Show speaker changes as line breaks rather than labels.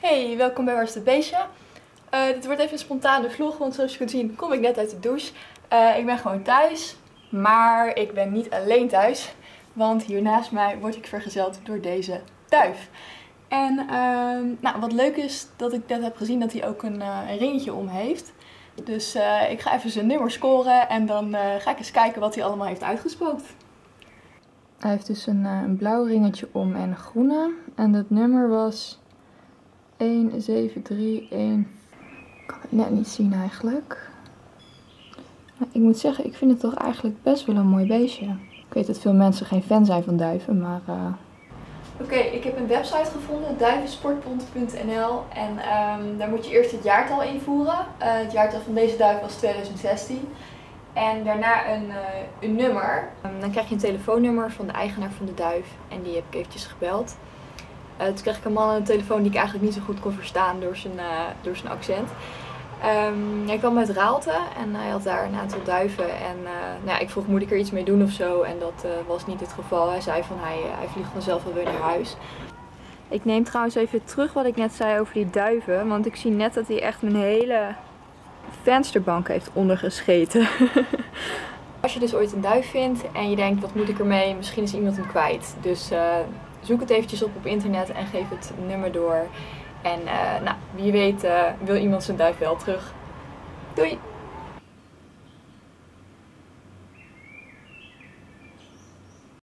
Hey, welkom bij Warste Beestje. Uh, dit wordt even een spontane vlog, want zoals je kunt zien kom ik net uit de douche. Uh, ik ben gewoon thuis, maar ik ben niet alleen thuis, want hier naast mij word ik vergezeld door deze duif. En uh, nou, wat leuk is dat ik net heb gezien dat hij ook een, een ringetje om heeft. Dus ik ga even zijn nummer scoren en dan ga ik eens kijken wat hij allemaal heeft uitgespookt. Hij heeft dus een, een blauw ringetje om en een groene. En dat nummer was 1731. Ik kan het net niet zien eigenlijk. Maar ik moet zeggen, ik vind het toch eigenlijk best wel een mooi beestje. Ik weet dat veel mensen geen fan zijn van duiven, maar... Uh... Oké, ik heb een website gevonden, duivensportbond.nl. En um, daar moet je eerst het jaartal invoeren. Uh, het jaartal van deze duif was 2016. En daarna een, uh, een nummer. Um, dan krijg je een telefoonnummer van de eigenaar van de duif. En die heb ik eventjes gebeld. Uh, toen kreeg ik een man aan de telefoon die ik eigenlijk niet zo goed kon verstaan door zijn, uh, door zijn accent. Um, hij kwam uit Raalte en hij had daar een aantal duiven. En uh, nou ja, ik vroeg, moet ik er iets mee doen of zo? En dat was niet het geval. Hij zei van, hij, hij vliegt vanzelf wel weer naar huis. Ik neem trouwens even terug wat ik net zei over die duiven. Want ik zie net dat hij echt mijn hele vensterbank heeft ondergescheten. Als je dus ooit een duif vindt en je denkt, wat moet ik ermee? Misschien is iemand hem kwijt. Dus zoek het eventjes op op internet en geef het nummer door. En uh, nou, wie weet uh, wil iemand zijn duif wel terug. Doei!